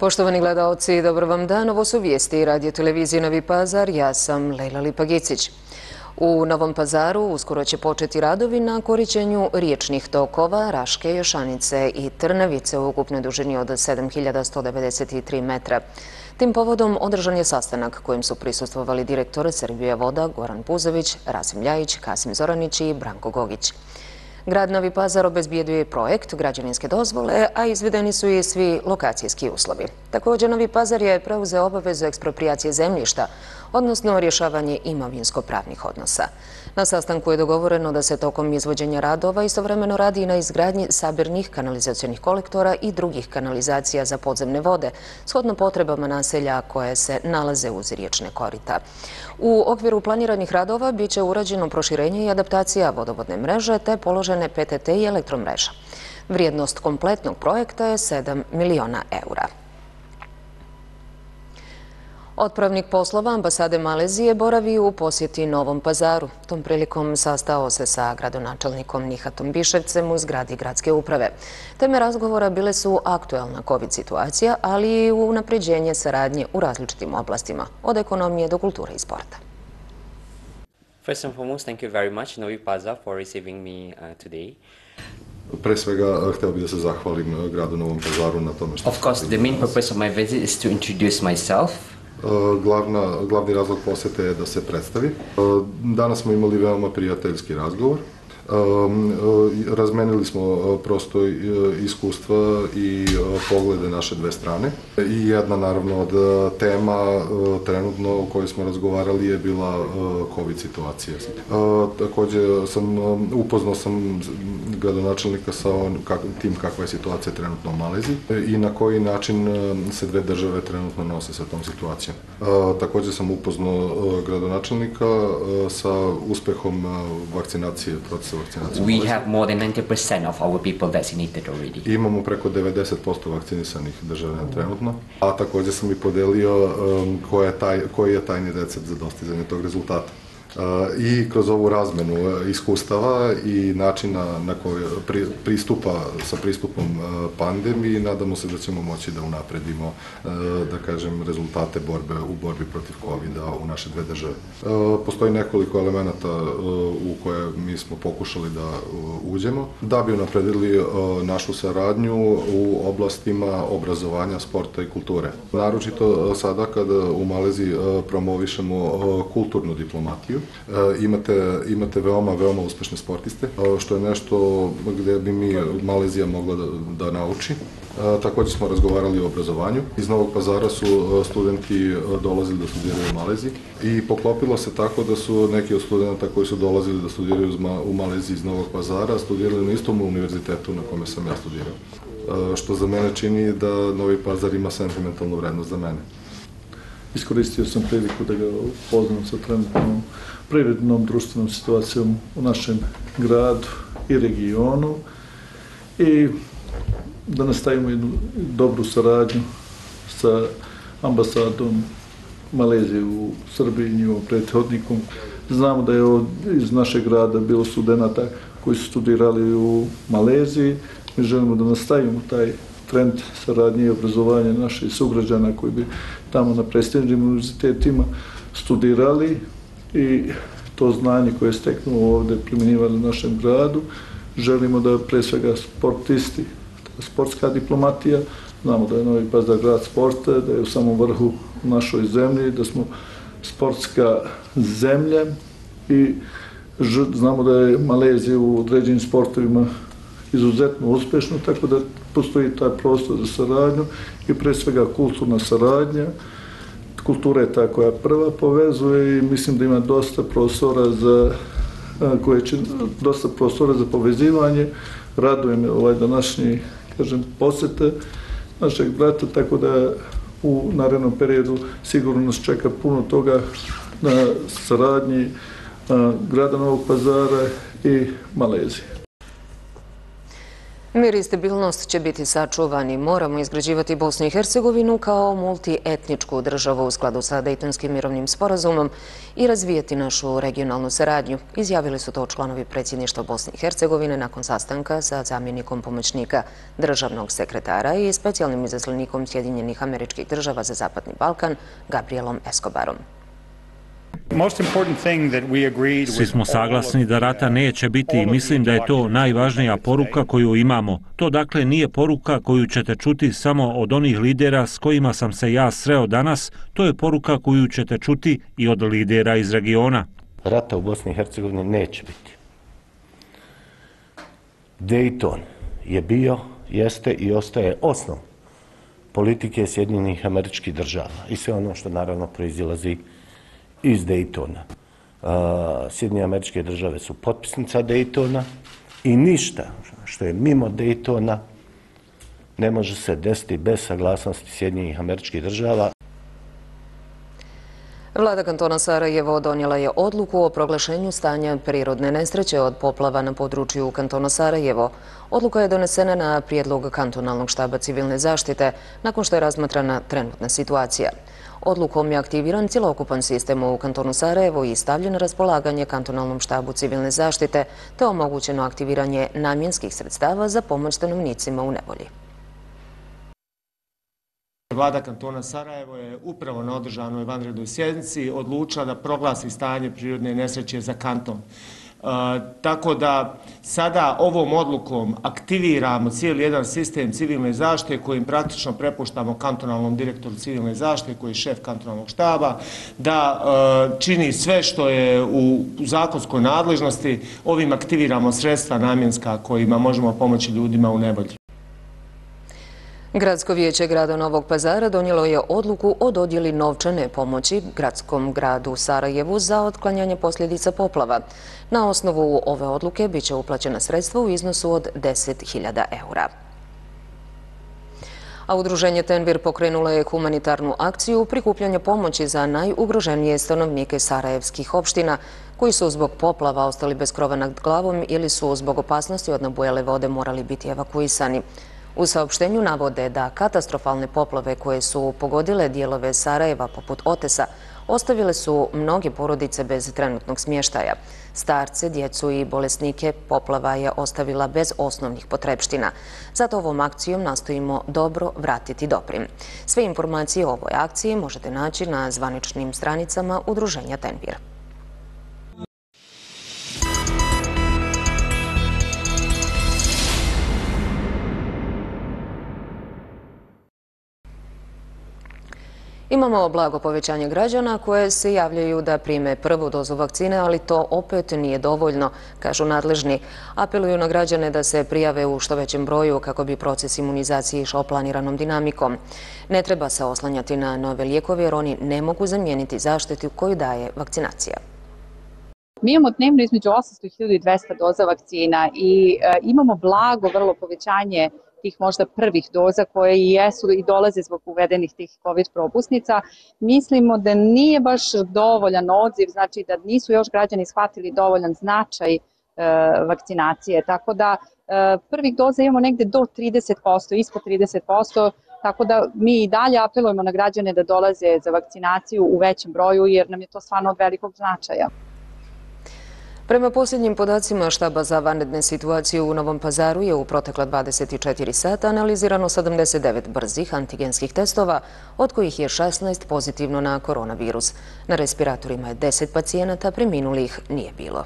Poštovani gledalci, dobro vam dan. Ovo su vijesti radio televizije Novi Pazar. Ja sam Lejla Lipagicić. U Novom Pazaru uskoro će početi radovi na korićenju riječnih tokova, Raške, Jošanice i Trnavice u ukupnoj dužini od 7193 metra. Tim povodom održan je sastanak kojim su prisustvovali direktore Srbije voda Goran Puzović, Rasim Ljajić, Kasim Zoranić i Branko Gogić. Grad Novi Pazar obezbijeduje projekt građevinske dozvole, a izvedeni su i svi lokacijski uslovi. Također, Novi Pazar je preuzeo obavezu ekspropriacije zemljišta, odnosno rješavanje imovinsko-pravnih odnosa. Na sastanku je dogovoreno da se tokom izvođenja radova istovremeno radi na izgradnji sabirnih kanalizacijonih kolektora i drugih kanalizacija za podzemne vode, shodno potrebama naselja koje se nalaze uz riječne korita. U okviru planiranih radova biće urađeno proširenje i adaptacija vodovodne mreže te položene PTT i elektromreža. Vrijednost kompletnog projekta je 7 miliona eura. Otpravnik poslova ambasade Malezije boravi u posjeti Novom pazaru. Tom prilikom sastao se sa gradonačelnikom Nihatom Biševcem u zgradi gradske uprave. Teme razgovora bile su aktuelna COVID situacija, ali i u napređenje saradnje u različitim oblastima, od ekonomije do kulture i sporta. First and foremost, thank you very much, Novi Pazar, for receiving me uh, today. Pre svega, uh, htio bih da se zahvalim uh, gradu Novom Pazaru na tome što... Of course, the main purpose of my visit is to introduce myself. главна, главни разлог посета е да се представи. Данас сме имали веома пријателски разговор. E, razmenili smo e, prosto e, iskustva i poglede naše dve strane. I jedna, naravno, od tema trenutno o kojoj smo razgovarali je bila COVID situacija. Također sam upoznao sam gradonačelnika sa tim kakva je situacija trenutno u Maleziji i na koji način se dve države trenutno nose sa tom situacijom. Također sam upoznao gradonačelnika sa uspehom vakcinacije proces. We have more than 90% of our people vaccinated already. Imamo preko 90% vakcinisanih državljana trenutno, a također sam i podelio um, koji je, taj, koji je tajni recept za dostizanje tog rezultata i kroz ovu razmenu e, iskustava i načina na koji pristupa sa pristupom e, pandemiji, nadamo se da ćemo moći da unapredimo, e, da kažem, rezultate borbe u borbi protiv COVID-a u naše dve države. Postoji nekoliko elemenata u koje mi smo pokušali da uđemo, da bi unapredili našu saradnju u oblastima obrazovanja, sporta i kulture. Naročito sada kada u Maleziji promovišemo kulturnu diplomatiju, E, imate, imate veoma, veoma uspešne sportiste, e, što je nešto gde bi mi Malezija mogla da, da nauči. E, također smo razgovarali o obrazovanju. Iz Novog pazara su studenti dolazili da studiraju u Maleziji i poklopilo se tako da su neki od studenta koji su dolazili da studiraju u Maleziji iz Novog pazara studirali na istom univerzitetu na kome sam ja studirao. Što za mene čini da Novi pazar ima sentimentalnu vrednost za mene iskoristio sam priliku da ga upoznam sa trenutnom privrednom društvenom situacijom u našem gradu i regionu i da nastavimo jednu dobru saradnju sa ambasadom Malezije u Srbiji i njihovom prethodnikom. Znamo da je od, iz našeg grada bilo studenta koji su studirali u Maleziji. Mi želimo da nastavimo taj trend saradnje i obrazovanja naših sugrađana koji bi tamo na prestižnim univerzitetima studirali i to znanje koje steknu ovde primjenjivali u našem gradu. Želimo da pre svega sportisti, sportska diplomatija, znamo da je Novi Pazar grad sporta, da je u samom vrhu u našoj zemlji, da smo sportska zemlja i znamo da je Malezija u određenim sportovima izuzetno uspešno, tako da postoji taj prostor za saradnju i pre svega kulturna saradnja. Kultura je ta koja prva povezuje i mislim da ima dosta prostora za koje će dosta prostora za povezivanje. Raduje me ovaj današnji, kažem, posete našeg brata, tako da u narednom periodu sigurno nas čeka puno toga na saradnji grada Novog pazara i Malezije. Mir i stabilnost će biti sačuvani. Moramo izgrađivati Bosnu i Hercegovinu kao multietničku državu u skladu sa Dejtonskim mirovnim sporazumom i razvijeti našu regionalnu saradnju. Izjavili su to članovi predsjedništva Bosne i Hercegovine nakon sastanka sa zamjenikom pomoćnika državnog sekretara i specijalnim izaslenikom Sjedinjenih američkih država za Zapadni Balkan, Gabrielom Escobarom. Svi smo saglasni da rata neće biti i mislim da je to najvažnija poruka koju imamo. To dakle nije poruka koju ćete čuti samo od onih lidera s kojima sam se ja sreo danas, to je poruka koju ćete čuti i od lidera iz regiona. Rata u Bosni i Hercegovini neće biti. Dayton je bio, jeste i ostaje osnov politike Sjedinjenih američkih država i sve ono što naravno proizilazi iz iz Daytona. Uh, Sjedinje američke države su potpisnica Daytona i ništa što je mimo Daytona ne može se desiti bez saglasnosti Sjedinjenih američkih država. Vlada kantona Sarajevo donijela je odluku o proglašenju stanja prirodne nesreće od poplava na području kantona Sarajevo. Odluka je donesena na prijedlog kantonalnog štaba civilne zaštite nakon što je razmatrana trenutna situacija. Odlukom je aktiviran cilokupan sistem u kantonu Sarajevo i stavljen na raspolaganje kantonalnom štabu civilne zaštite te omogućeno aktiviranje namjenskih sredstava za pomoć stanovnicima u nevolji. Vlada kantona Sarajevo je upravo na održanoj vanrednoj sjednici odlučila da proglasi stanje prirodne nesreće za kanton. E, tako da sada ovom odlukom aktiviramo cijeli jedan sistem civilne zaštite kojim praktično prepuštamo kantonalnom direktoru civilne zaštite koji je šef kantonalnog štaba da e, čini sve što je u zakonskoj nadležnosti. Ovim aktiviramo sredstva namjenska kojima možemo pomoći ljudima u nebolji. Gradsko vijeće grada Novog pazara donijelo je odluku o dodjeli novčane pomoći gradskom gradu Sarajevu za otklanjanje posljedica poplava. Na osnovu ove odluke bit će uplaćena sredstva u iznosu od 10.000 eura. A udruženje Tenvir pokrenulo je humanitarnu akciju prikupljanja pomoći za najugroženije stanovnike Sarajevskih opština koji su zbog poplava ostali bez krova nad glavom ili su zbog opasnosti od nabujale vode morali biti evakuisani. U saopštenju navode da katastrofalne poplove koje su pogodile dijelove Sarajeva poput Otesa ostavile su mnoge porodice bez trenutnog smještaja. Starce, djecu i bolesnike poplava je ostavila bez osnovnih potrebština. Zato ovom akcijom nastojimo dobro vratiti doprim. Sve informacije o ovoj akciji možete naći na zvaničnim stranicama Udruženja Tenpir. Imamo blago povećanje građana koje se javljaju da prime prvu dozu vakcine, ali to opet nije dovoljno, kažu nadležni. Apeluju na građane da se prijave u što većem broju kako bi proces imunizacije išao planiranom dinamikom. Ne treba se oslanjati na nove lijekove jer oni ne mogu zamijeniti zaštitu koju daje vakcinacija. Mi imamo dnevno između 800 i 1200 doza vakcina i e, imamo blago vrlo povećanje tih možda prvih doza koje i jesu i dolaze zbog uvedenih tih COVID propusnica, mislimo da nije baš dovoljan odziv, znači da nisu još građani shvatili dovoljan značaj e, vakcinacije. Tako da e, prvih doza imamo negde do 30%, ispod 30%, tako da mi i dalje apelujemo na građane da dolaze za vakcinaciju u većem broju jer nam je to stvarno od velikog značaja. Prema posljednjim podacima štaba za vanredne situacije u Novom pazaru je u protekla 24 sata analizirano 79 brzih antigenskih testova, od kojih je 16 pozitivno na koronavirus. Na respiratorima je 10 pacijenata, preminulih nije bilo.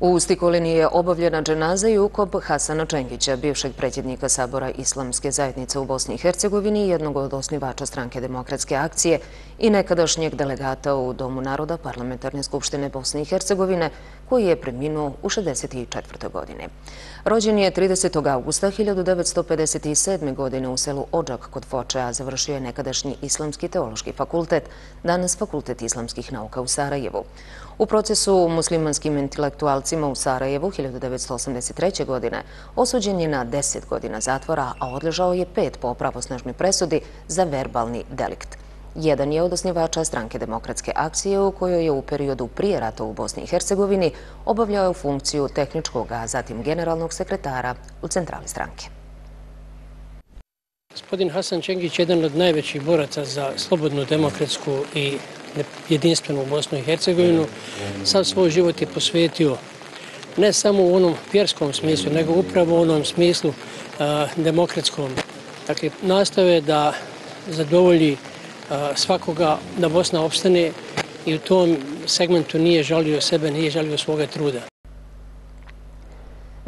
U Stikolini je obavljena dženaza i ukop Hasana Čengića, bivšeg predsjednika Sabora Islamske zajednice u Bosni i Hercegovini i jednog od osnivača stranke demokratske akcije i nekadašnjeg delegata u Domu naroda Parlamentarne skupštine Bosne i Hercegovine, koji je preminuo u 64. godine. Rođen je 30. augusta 1957. godine u selu Ođak kod Foče, a završio je nekadašnji Islamski teološki fakultet, danas Fakultet islamskih nauka u Sarajevu. U procesu muslimanskim intelektualcima u Sarajevu 1983. godine osuđen je na 10 godina zatvora, a odležao je pet po pravosnažnoj presudi za verbalni delikt. jedan je od osnivača stranke demokratske akcije u kojoj je u periodu prije rata u Bosni i Hercegovini obavljao funkciju tehničkog, a zatim generalnog sekretara u centrali stranke. Gospodin Hasan Čengić je jedan od najvećih boraca za slobodnu, demokratsku i jedinstvenu Bosnu i Hercegovinu. Sad svoj život je posvetio ne samo u onom vjerskom smislu, nego upravo u onom smislu demokratskom. Dakle, nastave da zadovolji svakoga da Bosna opstane i u tom segmentu nije žalio sebe, nije žalio svoga truda.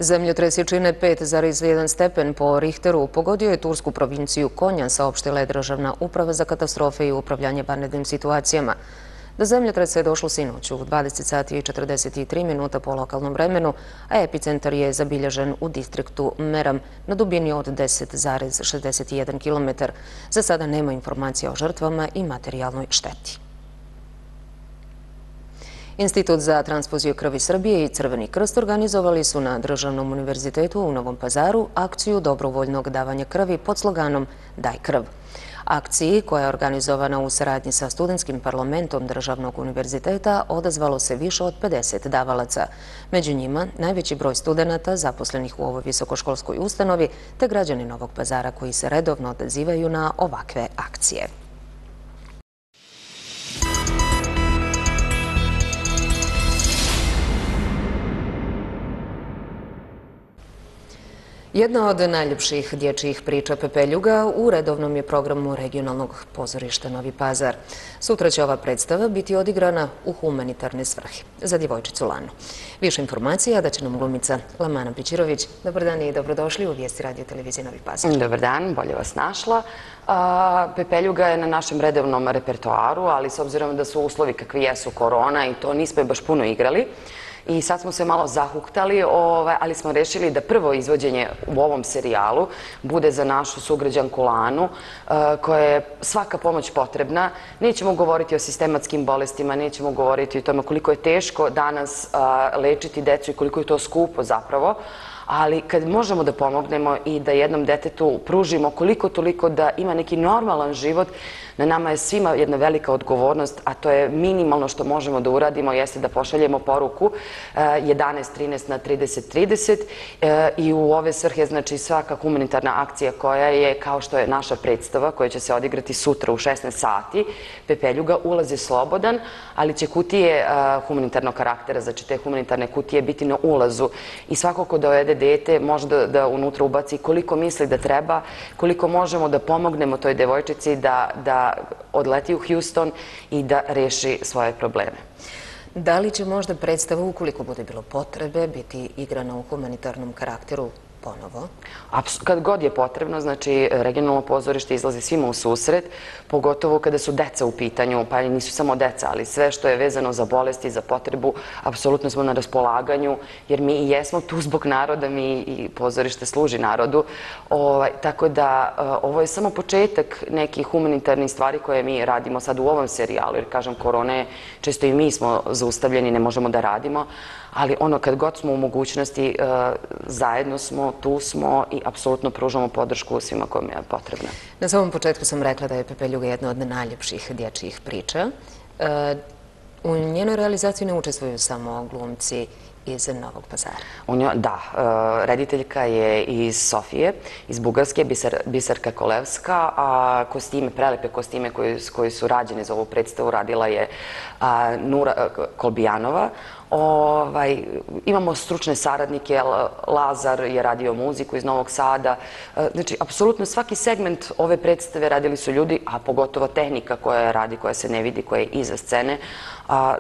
Zemljotres je čine 5,1 stepen po Richteru. Pogodio je Tursku provinciju Konja, saopštila je državna uprava za katastrofe i upravljanje vanrednim situacijama. Do zemljotresa je došlo sinoć u 20 sati i 43 minuta po lokalnom vremenu, a epicentar je zabilježen u distriktu Meram na dubini od 10,61 km. Za sada nema informacija o žrtvama i materijalnoj šteti. Institut za transfuziju krvi Srbije i Crveni krst organizovali su na Državnom univerzitetu u Novom pazaru akciju dobrovoljnog davanja krvi pod sloganom Daj krv. Akciji, koja je organizovana u saradnji sa studentskim parlamentom Državnog univerziteta, odazvalo se više od 50 davalaca. Među njima najveći broj studenta zaposlenih u ovoj visokoškolskoj ustanovi te građani Novog pazara koji se redovno odazivaju na ovakve akcije. Jedna od najljepših dječjih priča Pepeljuga u redovnom je programu regionalnog pozorišta Novi Pazar. Sutra će ova predstava biti odigrana u humanitarne svrhe za djevojčicu Lanu. Više informacija da će nam glumica Lamana Pićirović. Dobar dan i dobrodošli u vijesti radio televizije Novi Pazar. Dobar dan, bolje vas našla. Pepeljuga je na našem redovnom repertoaru, ali s obzirom da su uslovi kakvi jesu korona i to nismo je baš puno igrali, i sad smo se malo zahuktali, ovaj, ali smo rešili da prvo izvođenje u ovom serijalu bude za našu sugrađanku Lanu, eh, koja je svaka pomoć potrebna. Nećemo govoriti o sistematskim bolestima, nećemo govoriti o tome koliko je teško danas eh, lečiti decu i koliko je to skupo zapravo, ali kad možemo da pomognemo i da jednom detetu pružimo koliko toliko da ima neki normalan život, Na nama je svima jedna velika odgovornost, a to je minimalno što možemo da uradimo, jeste da pošaljemo poruku e, 11.13 na 30.30 e, i u ove svrhe, znači svaka humanitarna akcija koja je, kao što je naša predstava, koja će se odigrati sutra u 16 sati, Pepeljuga ulazi slobodan, ali će kutije e, humanitarnog karaktera, znači te humanitarne kutije biti na ulazu. I svako ko dovede dete može da unutra ubaci koliko misli da treba, koliko možemo da pomognemo toj devojčici da odleti u Houston i da reši svoje probleme. Da li će možda predstava, ukoliko bude bilo potrebe, biti igrana u humanitarnom karakteru ponovo? Kad god je potrebno, znači regionalno pozorište izlazi svima u susret, pogotovo kada su deca u pitanju, pa nisu samo deca, ali sve što je vezano za bolesti, za potrebu, apsolutno smo na raspolaganju, jer mi i jesmo tu zbog naroda, mi i pozorište služi narodu. Ovaj, tako da eh, ovo je samo početak nekih humanitarnih stvari koje mi radimo sad u ovom serijalu, jer kažem, korone, često i mi smo zaustavljeni, ne možemo da radimo, ali ono kad god smo u mogućnosti, eh, zajedno smo, tu smo i apsolutno pružamo podršku svima kojima je potrebna. Na samom početku sam rekla da je Pepe Ljuga jedna od najljepših dječjih priča. Eh, u njenoj realizaciji ne učestvuju samo glumci iz Novog pazara. Da, e, rediteljka je iz Sofije, iz Bugarske, Bisarka Kolevska, a kostime, prelepe kostime koji su rađene za ovu predstavu radila je Nura e, Kolbijanova, Ovaj, imamo stručne saradnike, Lazar je radio muziku iz Novog Sada. E, znači, apsolutno svaki segment ove predstave radili su ljudi, a pogotovo tehnika koja radi, koja se ne vidi, koja je iza scene.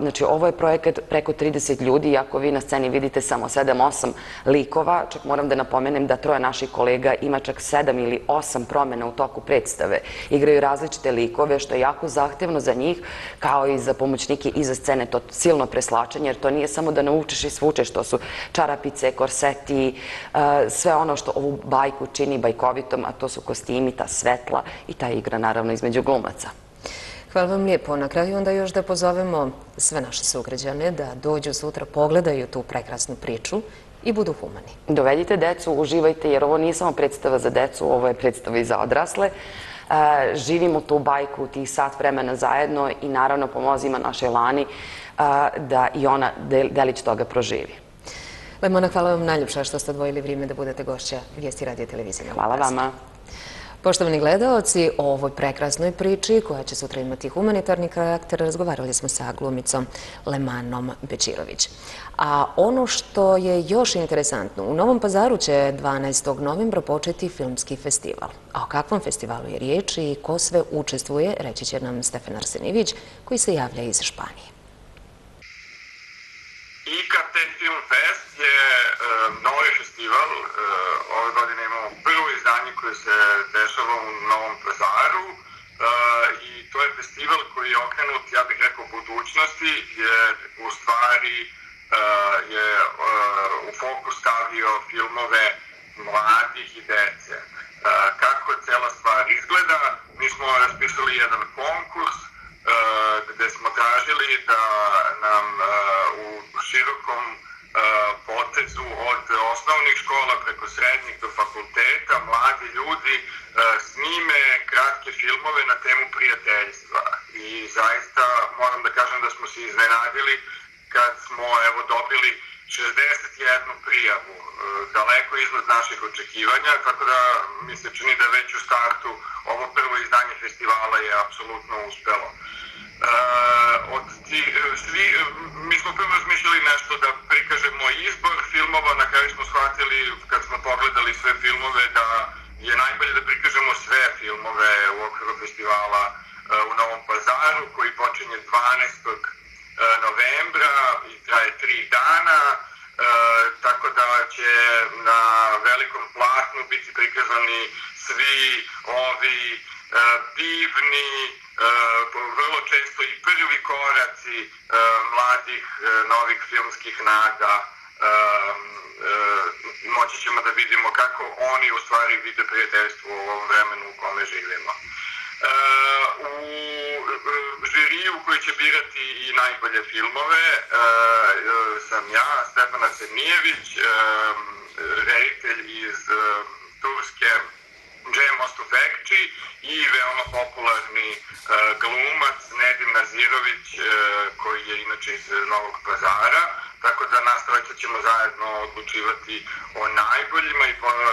Znači, ovo je projekat preko 30 ljudi, iako vi na sceni vidite samo 7-8 likova. Čak moram da napomenem da troje naših kolega ima čak 7 ili 8 promjena u toku predstave. Igraju različite likove, što je jako zahtevno za njih, kao i za pomoćnike iza scene, to silno preslačenje, jer to nije samo da naučiš i svučeš, to su čarapice, korseti, e, sve ono što ovu bajku čini bajkovitom, a to su kostimi, ta svetla i ta igra naravno između glumaca. Hvala vam lijepo. Na kraju onda još da pozovemo sve naše sugrađane da dođu sutra, pogledaju tu prekrasnu priču i budu humani. Dovedite decu, uživajte, jer ovo nije samo predstava za decu, ovo je predstava i za odrasle. živimo tu bajku tih sat vremena zajedno i naravno pomozima našoj Lani da i ona delić toga proživi. Lemona, hvala vam najljepša što ste odvojili vrijeme da budete gošća Vijesti radio televizije. Hvala vama. Poštovani gledalci, o ovoj prekrasnoj priči koja će sutra imati humanitarni karakter, razgovarali smo sa glumicom Lemanom Bečirović. A ono što je još interesantno, u Novom pazaru će 12. novembra početi filmski festival. A o kakvom festivalu je riječ i ko sve učestvuje, reći će nam Stefan Arsenivić, koji se javlja iz Španije. IKT Film Fest je e, novi festival. E, ove godine imamo prvo izdanje koje se dešava u Novom pazaru e, i to je festival koji je okrenut, ja bih rekao, budućnosti, jer u stvari e, je e, u fokus stavio filmove mladih i dece. E, kako cela stvar izgleda, mi smo raspisali jedan konkurs gde smo tražili da nam u širokom potezu od osnovnih škola preko srednjih do fakulteta, mladi ljudi snime kratke filmove na temu prijateljstva. I zaista moram da kažem da smo se iznenadili kad smo evo dobili 61 prijavu, daleko iznad naših očekivanja, tako da mi se čini da već u startu ovo prvo izdanje festivala je apsolutno uspelo. Uh, od ti, svi, mi smo prvo razmišljali nešto da prikažemo izbor filmova, na kraju smo shvatili kad smo pogledali sve filmove da je najbolje da prikažemo sve filmove u okviru festivala e, u Novom pazaru koji počinje 12. E, novembra i traje tri dana, e, tako da će na velikom platnu biti prikazani svi ovi E, divni, e, vrlo često i prvi koraci e, mladih novih filmskih nada. Moći ćemo da vidimo kako oni u stvari vide prijateljstvo u ovom vremenu u kome živimo. U žiriju koji će birati i najbolje filmove sam ja, Stefana Semijević, reditelj iz Turske Džem Mostofekči i veoma popularni e, glumac Nedim Nazirović e, koji je inače iz Novog pazara. Tako da nas trojica ćemo zajedno odlučivati o najboljima i, po, e,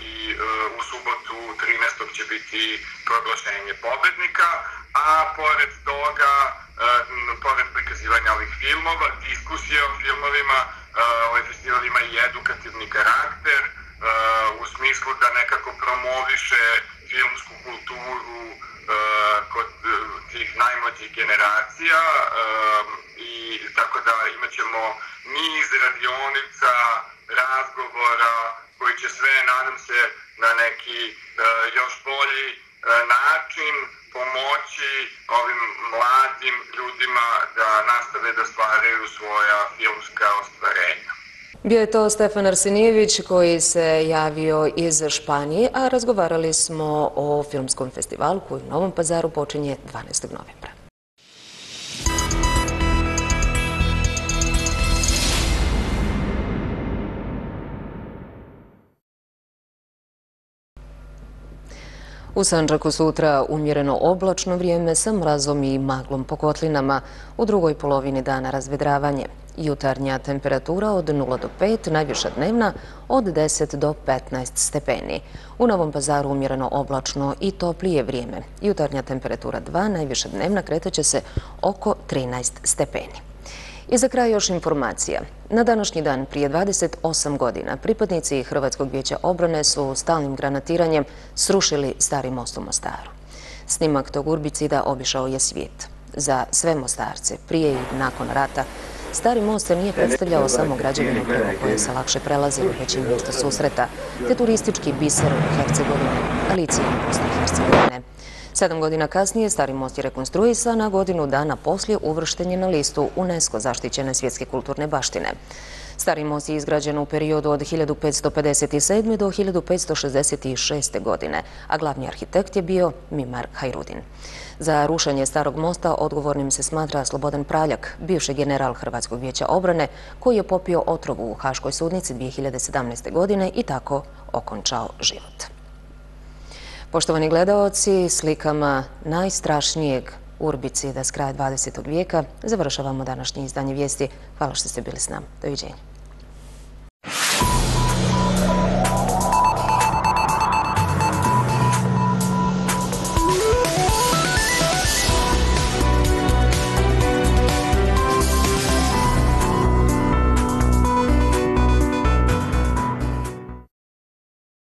i u subotu 13. će biti proglašenje pobednika, a pored toga, pored prikazivanja ovih filmova, diskusije o filmovima, ovaj festival ima i edukativni karakter, u smislu da nekako promoviše filmsku kulturu e, kod e, tih najmlađih generacija e, i tako da imat ćemo niz radionica, razgovora koji će sve, nadam se, na neki još bolji način pomoći ovim mladim ljudima da nastave da stvaraju svoja filmska ostvarenja. Bio je to Stefan Arsenijević koji se javio iz Španije, a razgovarali smo o filmskom festivalu koji u Novom pazaru počinje 12. novembra. U Sanđaku sutra umjereno oblačno vrijeme sa mrazom i maglom po kotlinama, u drugoj polovini dana razvedravanje. Jutarnja temperatura od 0 do 5, najviša dnevna od 10 do 15 stepeni. U Novom pazaru umjereno oblačno i toplije vrijeme. Jutarnja temperatura 2, najviša dnevna kretaće se oko 13 stepeni. I za kraj još informacija. Na današnji dan prije 28 godina pripadnici Hrvatskog vijeća obrane su stalnim granatiranjem srušili stari most u Mostaru. Snimak tog urbicida obišao je svijet. Za sve mostarce, prije i nakon rata, Stari most nije predstavljao samo građevinu prema koje se lakše prelazilo već i mjesto susreta, te turistički biser u Hercegovine, ali i cijeli Bosne i Hercegovine. Sedam godina kasnije Stari most je rekonstruisan, a godinu dana poslije uvršten je na listu UNESCO zaštićene svjetske kulturne baštine. Stari most je izgrađen u periodu od 1557. do 1566. godine, a glavni arhitekt je bio Mimar Hajrudin. Za rušenje starog mosta odgovornim se smatra Slobodan Praljak, bivši general Hrvatskog vijeća obrane, koji je popio otrovu u Haškoj sudnici 2017. godine i tako okončao život. Poštovani gledaoci, slikama najstrašnijeg urbicida s kraja 20. vijeka završavamo današnje izdanje vijesti. Hvala što ste bili s nama. Doviđenja.